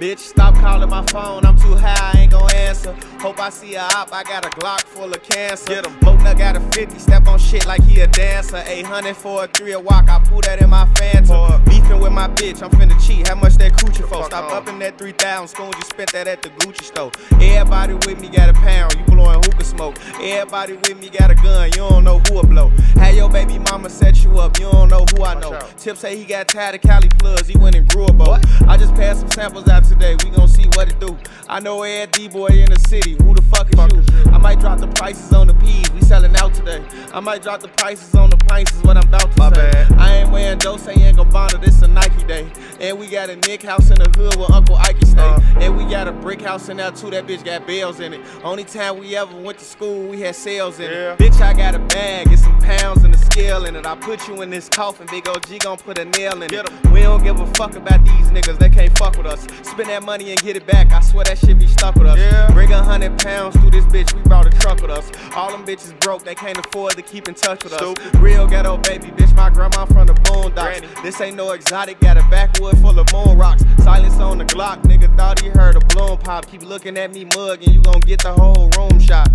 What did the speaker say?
Bitch, stop calling my phone, I'm too high, I ain't gon' answer. Hope I see a op, I got a Glock full of cancer. Get 'em. Boatna got a 50, step on shit like he a dancer. 800 for a three a walk, I pull that in my phantom. Beefing with my bitch, I'm finna cheat. How much that coochie for? Stop on. up in that 3,000 spoons, you spent that at the Gucci store. Everybody with me got a pound, you blowing hookah smoke. Everybody with me got a gun, you don't know who a blow. Had your baby mama set you up, you don't know who I know. Tip say he got tired of Cali plugs, he went and grew a boat. I just passed samples out today, we gon' see what it do. I know every D-boy in the city, who the fuck is Fuck you? is you? I might drop the prices on the peas, we selling out today. I might drop the prices on the pints, is what I'm about to My say. bad. I ain't wearing Dolce and Gabbana, this a Nike day. And we got a Nick house in the hood where Uncle Ike stay. Uh. And we got a brick house in there too, that bitch got bells in it. Only time we ever went to school, we had sales in Yeah. it. Bitch, I got a bag, in it. I put you in this coffin, Big OG gon' put a nail in it. We don't give a fuck about these niggas, they can't fuck with us. Spend that money and get it back, I swear that shit be stuck with us. Yeah. Bring a hundred pounds through this bitch, we brought a truck with us. All them bitches broke, they can't afford to keep in touch with us. Real ghetto baby, bitch, my grandma from the boondocks. Granny. This ain't no exotic, got a backwood full of moon rocks. Silence on the Glock, nigga thought he heard a balloon pop. Keep looking at me mug and you gon' get the whole room shot.